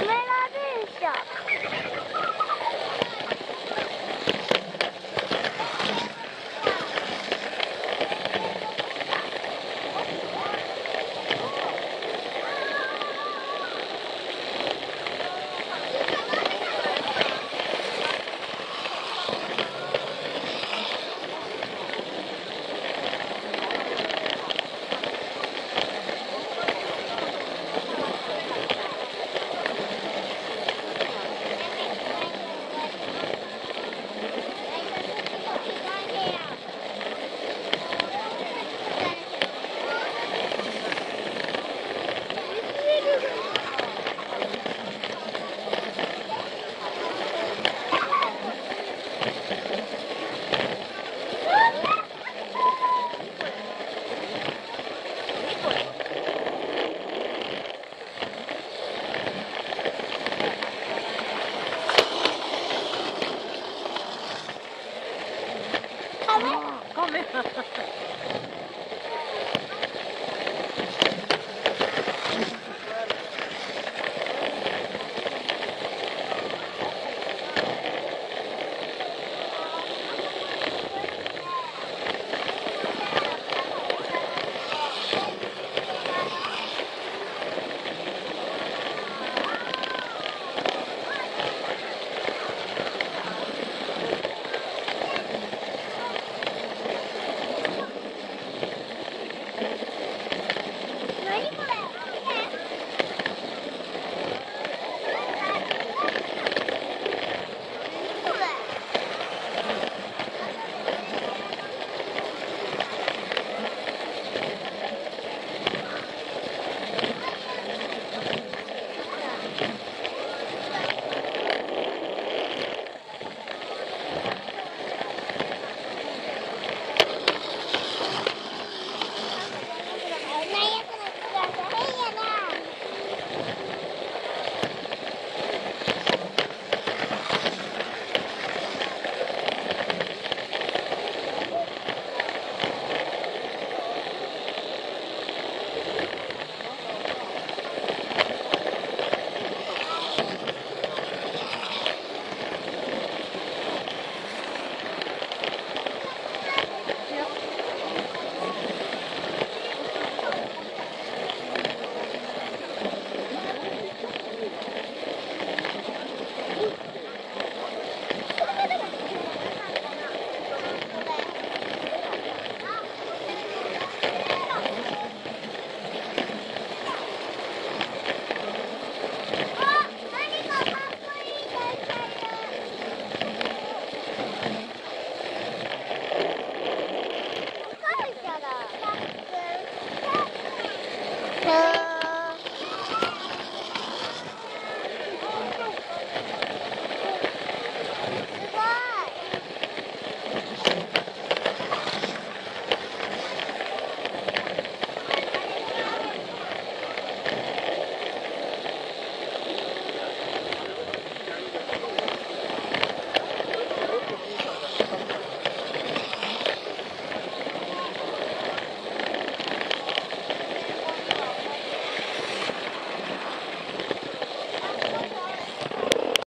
カ Ha ha ha.